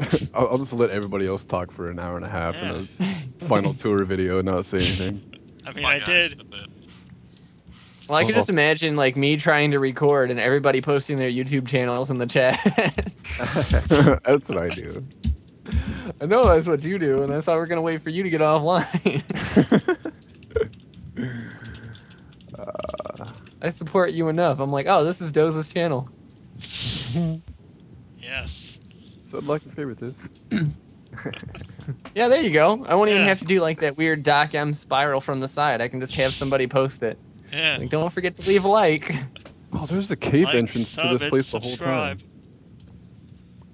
I'll, I'll just let everybody else talk for an hour and a half Yeah. in a final tour video and not say anything. I mean, Bye, I guys. did. That's it. Well, I can just imagine like me trying to record and everybody posting their YouTube channels in the chat. That's what I do. I know that's what you do, and that's how we're gonna wait for you to get offline. uh, I support you enough. I'm like, oh, this is Doza's channel. Yes. So I'd like to favorite this. Yeah, there you go. I won't even have to do like that weird Doc M spiral from the side. I can just have somebody post it. Yeah. Like, don't forget to leave a like. Oh, there's a cave Like, entrance to this and place the whole time. subscribe.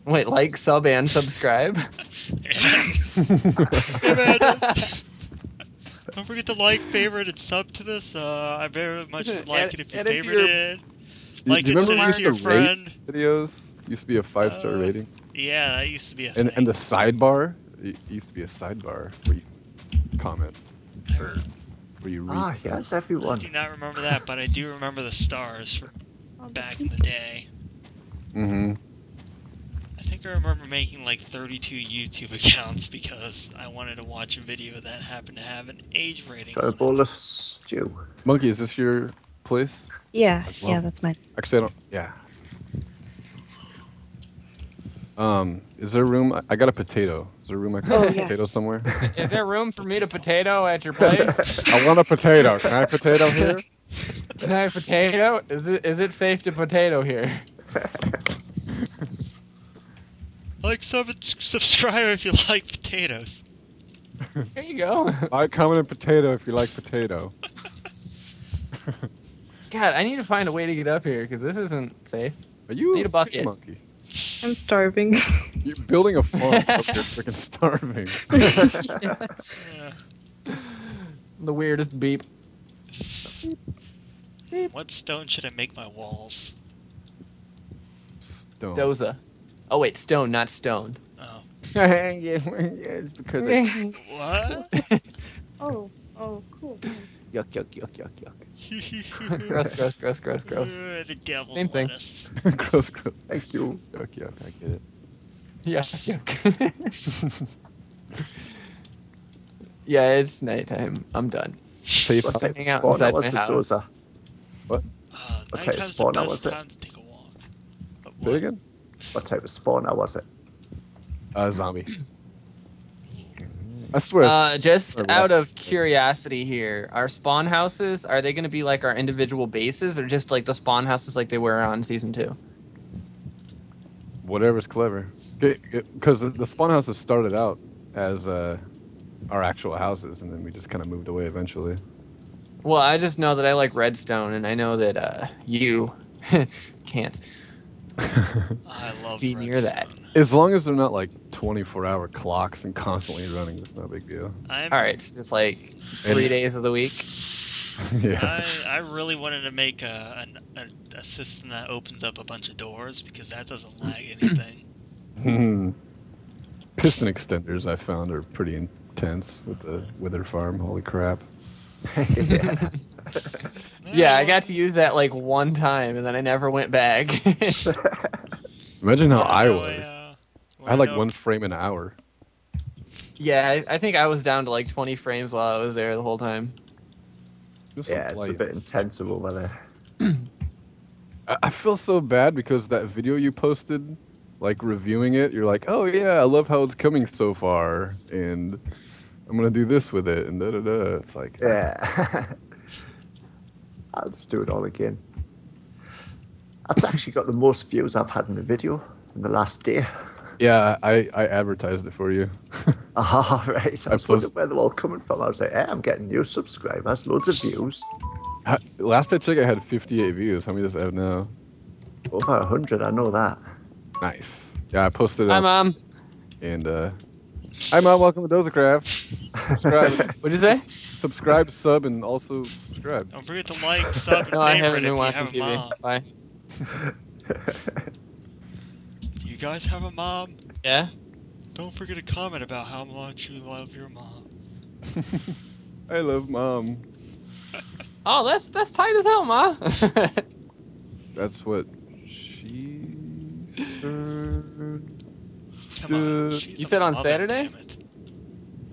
Wait, like, sub, and subscribe. Don't forget to like, favorite, and sub to this. Uh, I very much would like Add- it if you add it to favorite your- it. Do, Like do you it, remember send it we to your used to rate friend. videos? Used to be a five star Uh, rating. Yeah, that used to be a And thing. and the sidebar, it used to be a sidebar where you comment or where you read. Ah, yes, I everyone. do not remember that, but I do remember the stars from back in the day. Mm-hmm. I think I remember making like 32 YouTube accounts because I wanted to watch a video that happened to have an age rating. Got a on bowl of stew. Monkey, is this your place? Yeah, Well- yeah, that's mine. Actually, I don't. Yeah. Um, is there room? I- I got a potato. Is there room I can Oh, a yeah. potato somewhere? Is there room for me to potato at your place? I want a potato. Can I have potato here? Can I have potato? Is it is it safe to potato here? Like, sub, subscribe if you like potatoes. There you go. I comment in potato if you like potato. God, I need to find a way to get up here because this isn't safe. Are you Need a bucket. monkey? I'm starving. You're building a farm. up You're freaking starving. Yeah. The weirdest beep. What stone should I make my walls? Stone. Doza. Oh wait, stone, not stoned. Oh. yeah, yeah, it's because of What? oh, oh, cool. Yuck, yuck, yuck, yuck, yuck. gross, gross, gross, gross, gross. Uh, the devil's Same thing. lettuce. gross, gross. Thank you. Yuck, yuck. I get it. Yeah. yuck. yeah, it's nighttime. I'm done. So you What type of out spawn inside was my house. Doza? Uh, What type of nighttime's spawner was it? time to take a walk. But Say what? again? What type of spawner was it? Uh, zombie. I swear. Uh, just out of curiosity here, our spawn houses are they going to be like our individual bases, or just like the spawn houses like they were on season two? Whatever's clever. Because the spawn houses started out as uh, our actual houses, and then we just kind of moved away eventually. Well, I just know that I like redstone, and I know that uh, you can't. I love Be near that. as long as they're not like 24 hour clocks and constantly running, it's no big deal. I'm, All right, so it's like three days of the week. yeah. I, I really wanted to make a, a, a system that opens up a bunch of doors because that doesn't lag anything. Hmm. Piston extenders I found are pretty intense with the Wither farm. Holy crap. yeah. Yeah, I got to use that like one time, and then I never went back. Imagine how Wanna I was. uh, I had like know- one frame an hour. yeah, I, I think I was down to like 20 frames while I was there the whole time. Just yeah, some it's a bit lights. intensive over there. I, I feel so bad because that video you posted, like reviewing it, you're like, oh yeah, I love how it's coming so far, and I'm gonna do this with it, and da da da. It's like, Yeah. I'll just do it all again. That's actually got the most views I've had in a video in the last day. yeah, I, I advertised it for you. Ah, right. I I was wondering where they're all coming from. I was like, hey, I'm getting new subscribers, loads of views. Ha- Last I checked, I had 58 views. How many does I have now? Over 100, I know that. Nice. Yeah, I posted it, Hi, up, mom. and uh, hi mom, welcome to Dozacraft. Subscribe, What'd you say? subscribe, sub, and also subscribe. Don't forget to like, sub, and No, I haven't if been you watching TV. mom. Bye. Do you guys have a mom? Yeah. Don't forget to comment about how much you love your mom. I love mom. Oh, that's that's tight as hell, ma. That's what she said. Come on. You said on mother, Saturday?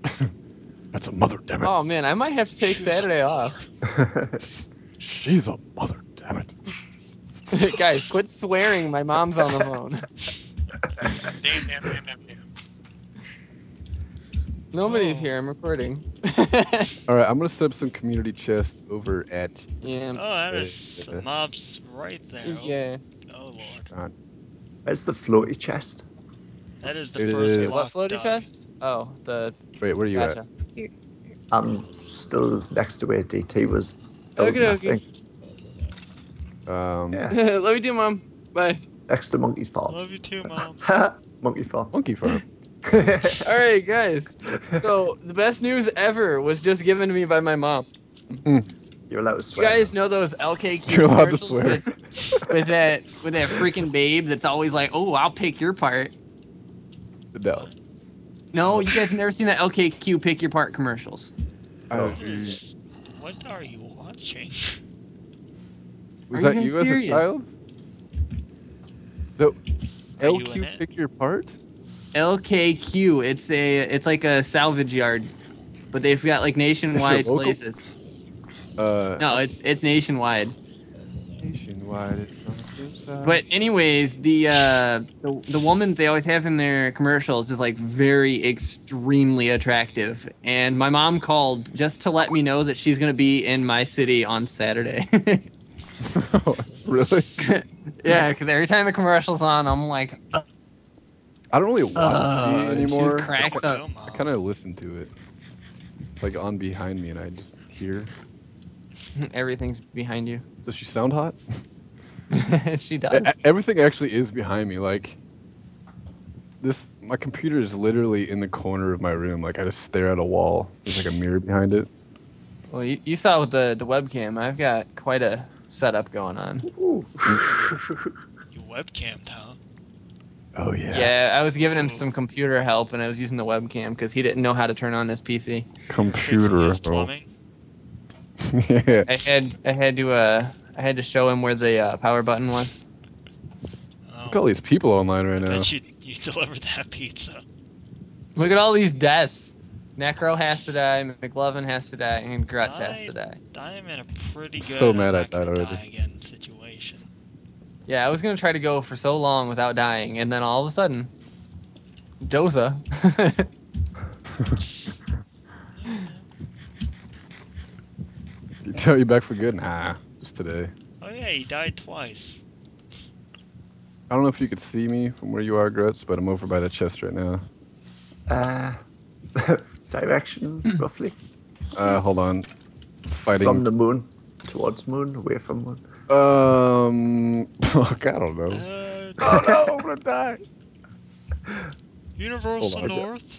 That's a mother, damn it. Oh man, I might have to take She's a Saturday off. She's a mother, damn it. Guys, quit swearing. My mom's on the phone. Damn, damn, damn, damn, damn. Nobody's Oh. here. I'm recording. All right, I'm gonna set up some community chest over at. yeah. Oh, that is Uh, some mobs right there. Oh, Yeah. Oh lord. Where's the floaty chest? That is the It first is- Wait, block what floaty done. chest? Oh, the Wait, where are you gotcha. I'm still next to where DT was. building Okay, okay. thing. at? Um, Yeah, Love you too, mom. Bye. next to Monkey's farm. Love you too, mom. Monkey farm. Monkey farm. All right, guys. So the best news ever was just given to me by my mom. You're allowed to swear. You guys know those LKQ You're commercials with, with that with that freaking babe that's always like, "Oh, I'll pick your part." No. No, you guys have never seen the LKQ pick your part commercials. I- Oh. What are you watching? was Are that you you as a serious? child? The Are you in LQ it? pick your part? LKQ, it's a it's like a salvage yard, but they've got like nationwide places. Uh, No, it's it's nationwide. nationwide. It's on the side. But anyways, the uh the, the woman they always have in their commercials is like very extremely attractive. And my mom called just to let me know that she's gonna be in my city on Saturday. really? yeah, because every time the commercial's on, I'm like, I don't really watch uh, TV anymore. she's cracked up. I kind of listen to it. It's like on behind me, and I just hear. Everything's behind you. Does she sound hot? she does. Everything actually is behind me. Like this, my computer is literally in the corner of my room. Like I just stare at a wall. There's like a mirror behind it. Well, you, you saw with the the webcam. I've got quite a setup going on. Ooh. You webcammed, huh? Oh yeah. Yeah, I was giving him some computer help, and I was using the webcam because he didn't know how to turn on his PC. Computer. Fixing his plumbing. yeah. I had I had to uh I had to show him where the uh, power button was. Oh, Look at all these people online right I now. bet you you delivered that pizza. Look at all these deaths. Necro has to die, McLovin has to die, and Gruttz has to die. I am in a pretty good. So mad I not gonna died already. Die again situation. Yeah, I was gonna try to go for so long without dying, and then all of a sudden, Doza. You tell you back for good? Nah, just today. Oh yeah, he died twice. I don't know if you could see me from where you are, Gruttz, but I'm over by the chest right now. Uh, directions, roughly. Uh, hold on. Fighting. From the moon towards moon, away from moon. Um, fuck, I don't know. Uh, Oh no, I'm gonna die. Universal on, North.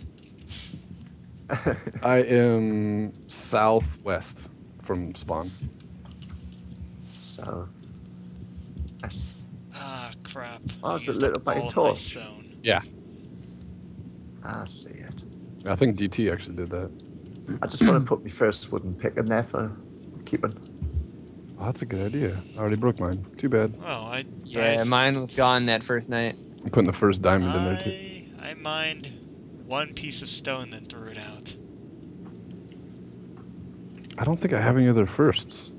I am southwest from spawn. South. West. Ah crap. Oh, I it's a little bit by all of my torch. stone. I see it. I think DT actually did that. I just want to put my first wooden pick in there for keeping. Oh, that's a good idea. I already broke mine. Too bad. Well, I yeah, I, mine was gone that first night. I'm putting the first diamond in there too. I, I mined one piece of stone, then threw it out. I don't think I have any other firsts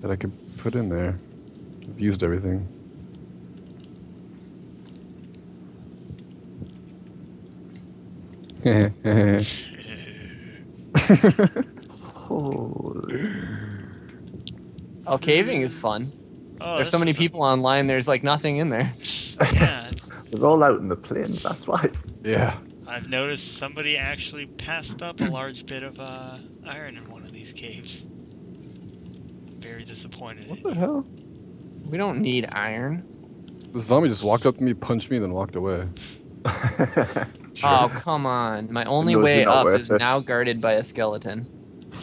that I could put in there. I've used everything. Holy. Oh, caving is fun. Oh, There's so many is a- people online. There's like nothing in there. yeah, They're all out in the plains, that's why. yeah. I've noticed somebody actually passed up a large bit of uh, iron in one of these caves. Very disappointed. What the hell? We don't need iron. The zombie just walked up to me, punched me, then walked away. Oh come on! My only way up is it. now guarded by a skeleton.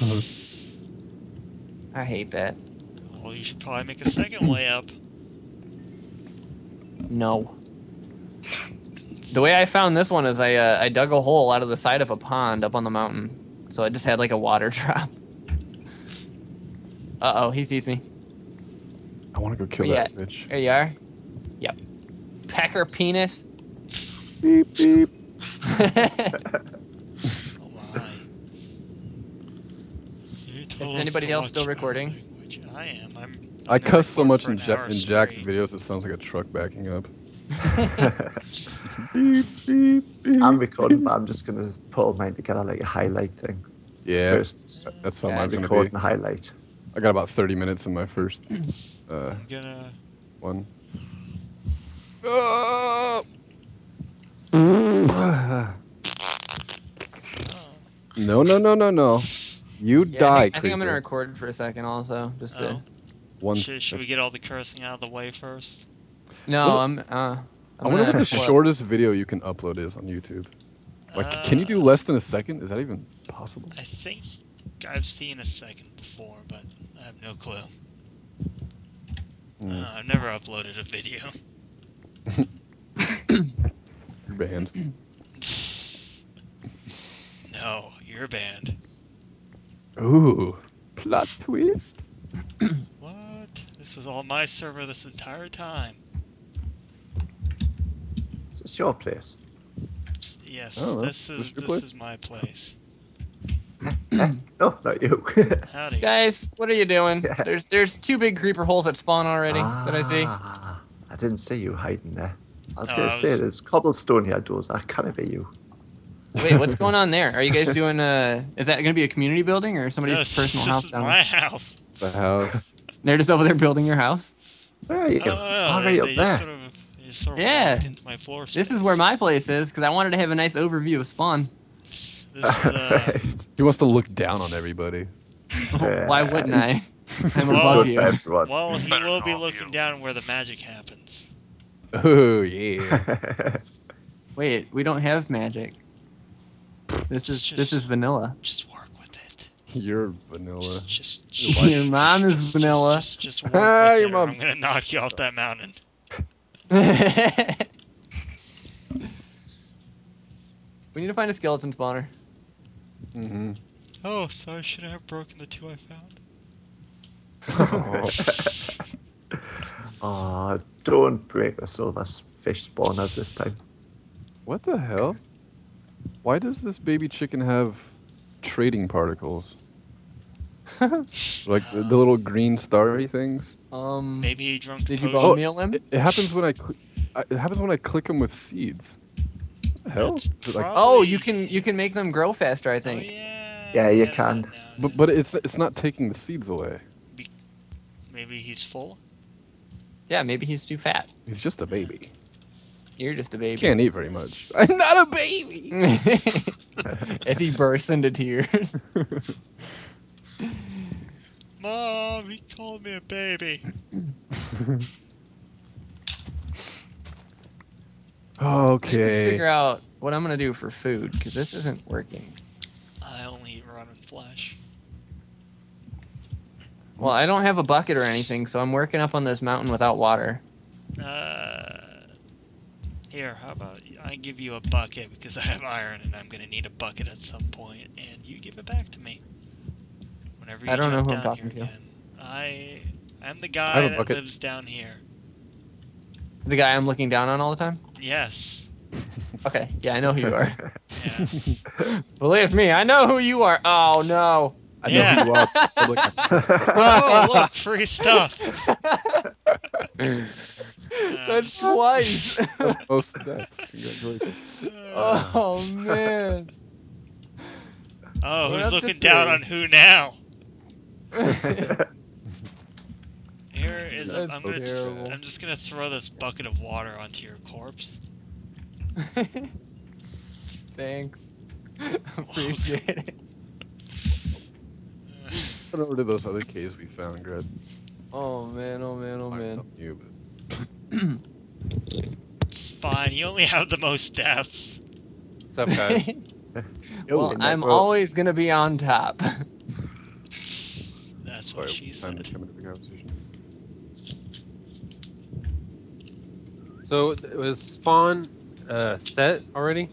I hate that. Well, you should probably make a second way up. No. The way I found this one is I uh, I dug a hole out of the side of a pond up on the mountain, so I just had like a water drop. Uh oh, he sees me. I want to go kill Where that bitch. There you are. Yep. Pecker penis. Beep beep. Oh my. You anybody to else still recording? language. I am. I'm. I cuss so much in, ja- in Jack's videos, it sounds like a truck backing up. beep beep beep. I'm recording, but I'm just gonna pull mine together like a highlight thing. yeah, First, that's how Yeah, mine's gonna record be. highlight. I got about 30 minutes in my first uh, I'm gonna. one. Oh. no, no, no, no, no. You Yeah, die. I think, I think I'm gonna creeper. record for a second also, just to. Oh. One. Should, should we get all the cursing out of the way first? No, What- I'm. Uh, I'm I wonder what the pull shortest video you can upload is on YouTube. Like, can you do Uh, less than a second? Is that even possible? I think I've seen a second before, but I have no clue. Hmm, Uh, I've never uploaded a video. you're banned. no, you're banned. Ooh, plot twist. What? This was all my server this entire time. Is this your place? Yes, Oh, this this is is this place? is my place. No, not you. Howdy. Guys, what are you doing? Yeah. There's there's two big creeper holes that spawn already that I see. Ah, I didn't see you hiding there. I was Oh, gonna say was- there's cobblestone here, doors. That can't be you. Wait, what's going on there? Are you guys doing uh is that gonna be a community building or somebody's No, personal this house is down my house. The house. They're just over there building your house? Where are you? Oh, oh, right up there. sort of, sort of Yeah. into my floor This is where my place is, because I wanted to have a nice overview of spawn. This is, uh, He wants to look down on everybody. Why wouldn't I? I'm Well, above Good you. for everyone. well, he Better will be looking you. down where the magic happens. Oh yeah. Wait, we don't have magic. This is Just- this is vanilla. Just work with it. You're vanilla. Just, just, Your just Your mom is vanilla. Just, just, work Ah, with your it, mom- I'm gonna knock you off that mountain. we need to find a skeleton spawner. Mm-hmm. Oh, so I shouldn't have broken the two I found. oh, don't break the silver fish spawners this time. What the hell? Why does this baby chicken have trading particles? Like the, the little green starry things. Um, Maybe he drunk the did you potion. bone meal him? It, it happens when I, cl- I. It happens when I click them with seeds. What hell? That's like- Oh, you can you can make them grow faster. I Oh, think. yeah. Yeah, you can. but but it's it's not taking the seeds away. Maybe he's full. Yeah, maybe he's too fat. He's just a baby. You're just a He baby. can't eat very much. I'm not a baby. As he bursts into tears. Mom, he called me a baby. I need to okay. figure out what I'm gonna do for food because this isn't working. I only eat rotten flesh. Well, I don't have a bucket or anything, so I'm working up on this mountain without water. Uh, here, how about I give you a bucket because I have iron and I'm gonna need a bucket at some point, and you give it back to me. Whenever you I don't know who I'm down talking here to. again. I I'm the guy have that lives down here. The guy I'm looking down on all the time. Yes. Okay, yeah, I know who you are. Yes. Believe me, I know who you are. Oh no. I know Yeah. who you are. oh, look, free stuff. Uh, That's twice. Most deaths. Congratulations. uh, oh man. oh, we're who's looking down on who now? Here is That's I'm gonna just. I'm just gonna throw this bucket of water onto your corpse. Thanks. Appreciate it. Head over to those other caves we found, Gred. Oh man, oh man, oh man. telling you, It's fine. You only have the most deaths. What's up, guys? well, I'm that- always gonna be on top. That's what Sorry, she time to said. come into the conversation. So it was spawn uh, set already?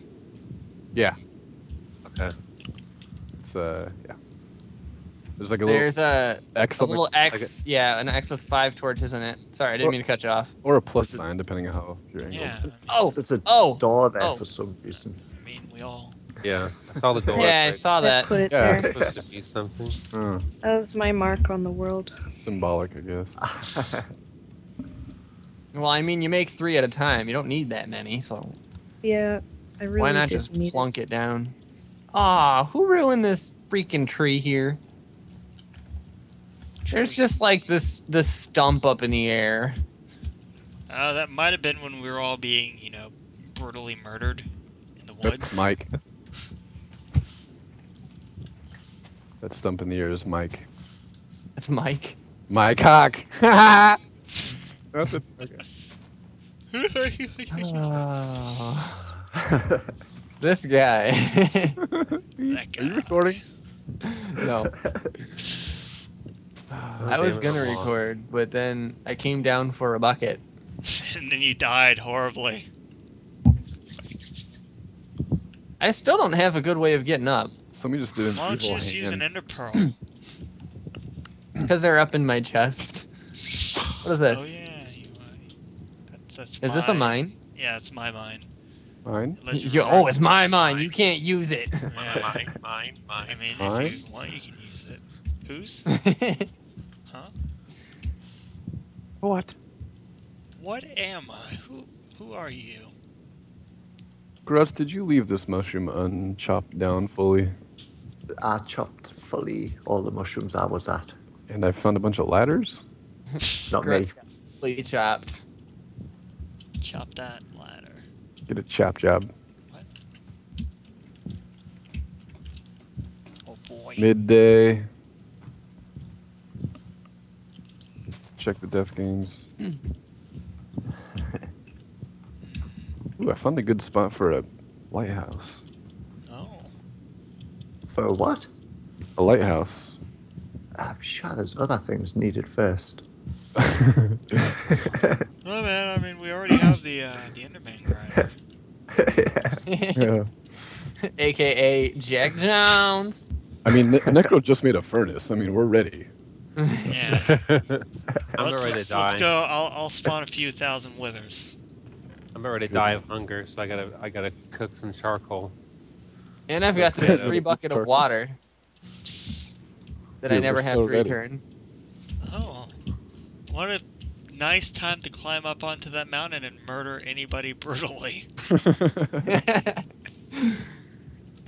Yeah. Okay. It's uh yeah. There's like a little There's a, X a on the- little like X, yeah, an X with five torches in it. Sorry, I didn't Or- mean to cut you off. or a plus sign, depending on how you're angled. Yeah. Oh, There's a oh, door there oh. for some reason. I mean, we all. Yeah, I saw the door. yeah, I saw I that. put it Yeah. there. supposed to be something. Uh, That was my mark on the world. symbolic, I guess. Well, I mean, you make three at a time. You don't need that many, so Yeah, I really why not just need it. plunk it down? Ah, who ruined this freaking tree here? There's just like this this stump up in the air. Uh, that might have been when we were all being, you know, brutally murdered in the woods. That's Mike. That stump in the air is Mike. That's Mike. My cock. That's it. Okay. Ah, this guy. That Are you recording? no, I was gonna I'm record, but then I came down for a bucket. and then you died horribly. I still don't have a good way of getting up Somebody just did an Why don't you evil just use an ender pearl? because they're up in my chest. What is Oh this? yeah, you, uh, that's that's. Is this a mine. mine? Yeah, it's my mine. Mine? Legend Yo, of oh, it's my mine. You can't use it. Yeah. Mine, mine, I mine. mean, Mine? if you want, you can use it. Whose? Huh? What? What am I? Who Who are you? Gruttz, did you leave this mushroom unchopped down fully? I chopped fully all the mushrooms I was at. And I found a bunch of ladders? Not me. Completely chopped. Chop that ladder. Get a chop job. What? Oh boy. Midday. Check the death games. Ooh, I found a good spot for a lighthouse. Oh. For what? A lighthouse. I'm sure there's other things needed first. Oh man, I mean, we already have the uh, the Enderman grinder. yeah. AKA Jack Jones. I mean, Ne- Necro just made a furnace. I mean, we're ready. Yeah. I'm let's, ready let's, to die. let's go. I'll, I'll spawn a few thousand withers. I'm not ready to die of hunger, so I gotta I gotta cook some charcoal. And I've got this Yeah. free bucket of water Psst. that I never have so to ready. return. Oh. What a nice time to climb up onto that mountain and murder anybody brutally.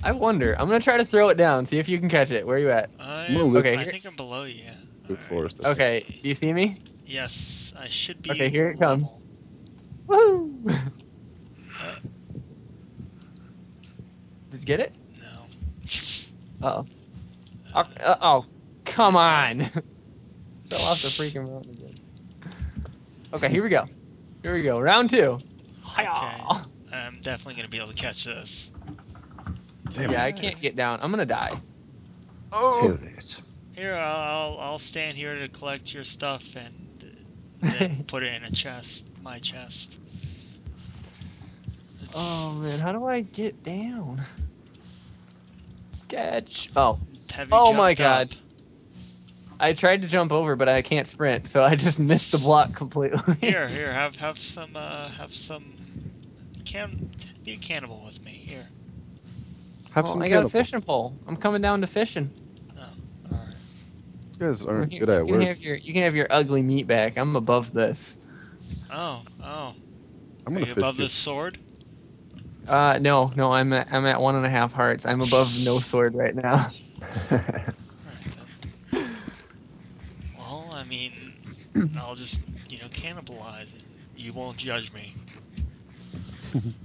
I wonder. I'm gonna try to throw it down. See if you can catch it. Where are you at? I, gonna Okay, I here- think I'm below you. Yeah. Good Alright. forest. Okay. Do you see me? Yes, I should be. Okay, here it level. comes. Woo! Did you get it? No. Uh oh. Uh oh. Come on. Fell off the freaking mountain again. Okay, here we go. Here we go. Round two. Hi-yah. I'm definitely gonna be able to catch this. Damn. Yeah, I can't get down. I'm gonna die. Oh. Here, I'll I'll, I'll stand here to collect your stuff and then put it in a chest, my chest. It's- Oh man, how do I get down? Sketch. Oh, have you oh my jumped God. I tried to jump over, but I can't sprint, so I just missed the block completely. Here, here, have have some uh have some can be a cannibal with me. Here. Have Well, some I got a fishing pole. I'm coming down to fishing. Alright. You guys aren't you, good at you can work. have your you can have your ugly meat back. I'm above this. Oh, oh. I'm gonna you fish above you. this sword? Uh, no, no, I'm at I'm at one and a half hearts. I'm above no sword right now. Alright then. Well, I mean, I'll just, you know, cannibalize and you won't judge me.